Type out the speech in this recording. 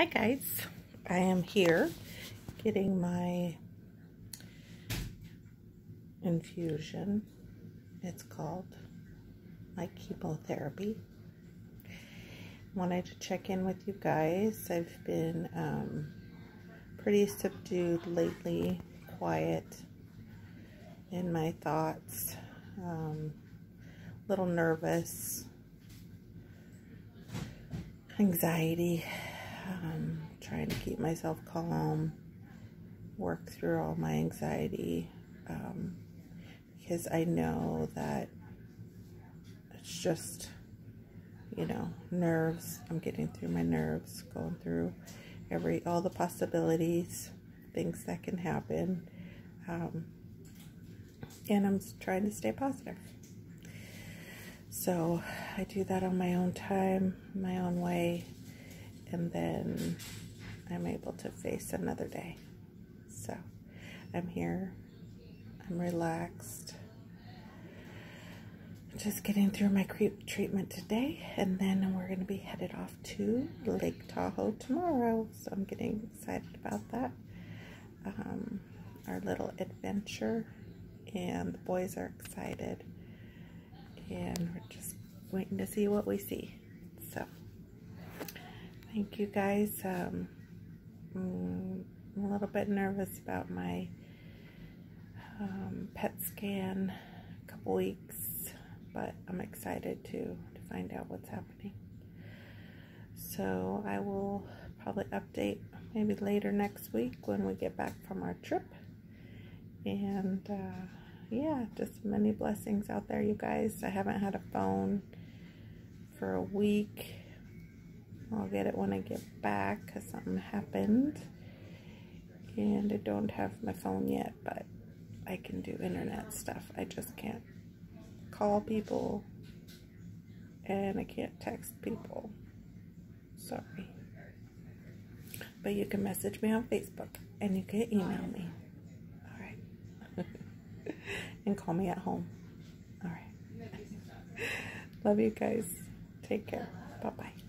Hi guys, I am here getting my infusion. It's called my chemotherapy. Wanted to check in with you guys. I've been um, pretty subdued lately, quiet in my thoughts, um, little nervous, anxiety um, trying to keep myself calm, work through all my anxiety, um, because I know that it's just, you know, nerves. I'm getting through my nerves, going through every all the possibilities, things that can happen, um, and I'm trying to stay positive. So I do that on my own time, my own way and then I'm able to face another day. So I'm here, I'm relaxed, just getting through my creep treatment today, and then we're going to be headed off to Lake Tahoe tomorrow. So I'm getting excited about that. Um, our little adventure, and the boys are excited, and we're just waiting to see what we see. Thank you guys. Um, I'm a little bit nervous about my um, PET scan a couple weeks, but I'm excited to, to find out what's happening. So I will probably update maybe later next week when we get back from our trip. And uh, yeah, just many blessings out there, you guys. I haven't had a phone for a week I'll get it when I get back because something happened. And I don't have my phone yet, but I can do internet stuff. I just can't call people and I can't text people. Sorry. But you can message me on Facebook and you can email me. All right. and call me at home. All right. Love you guys. Take care. Bye bye.